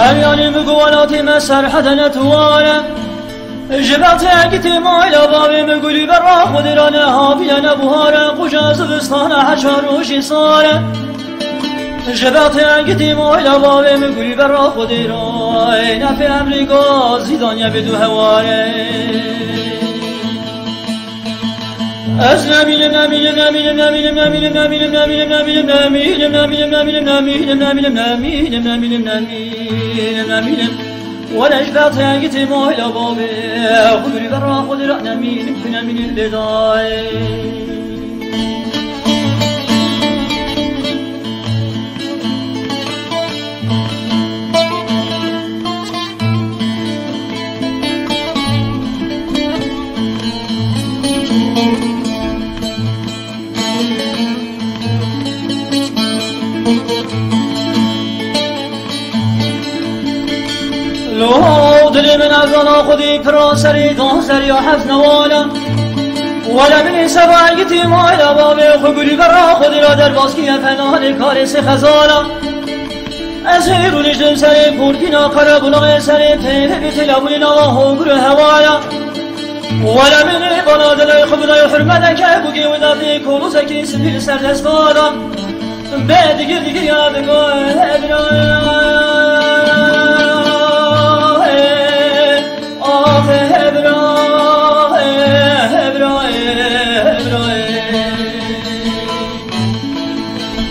هل يعني مقولاتي ما سرحت نتوالى جبت اگتی مایلا بابی مگولی برا خود را نهابی نبوهارا قجا زبستان حشا روشی سارا جبت اگتی مایلا بابی مگولی برا خود را نفی امریکا زیدانیا بدو هواره از نمیلم نمیلم نمیلم نمیلم نمیلم نمیلم نمیلم نمیلم نمیلم نمیلم نمیلم نمیلم نمیلم نمیلم نمیلم نمیلم نمیلم ولج فتاقت مهل بابي خبر برا خود رأنا مين كنا من البداية Thank you. لو دل من از آن خودی پراسری دانسر یا حفظ نوالا ولا من سبایتی مایلا باب خبری برا خودی را در باسکی فنان کار سه خزالا از رونش دل سر پورکینا کار بلغ سر پیل بیت لبولی نوا هنگر هوالا ولا من بالا دل خبرای حرمت که بگی و دادی کلو سکی سپیل سر دست بالا به دیگه دیگه یادگاه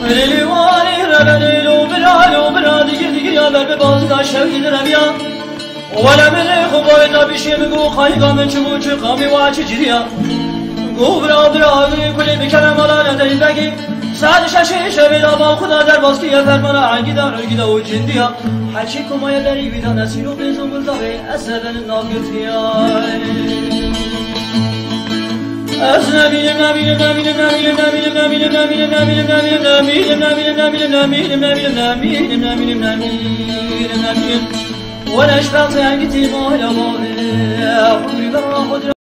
لیلی واری را لیلو برا لو برا دیگه دیگه یا بر به بازگاه شوی درم یا ولا من خوب وای نبیشی بگو خای غم چمو چه غمی و چه جریا گو برا برا کلی بکرم ولا نداری بگی ساعت شش شب دام خدا در باز که یادت من آهنگی دار رگی دو جندیا هرچی کمای داری بیدان اسیرو به زنگل داره از سدن ناگتیای ولا اشفعت عن كتيب ولا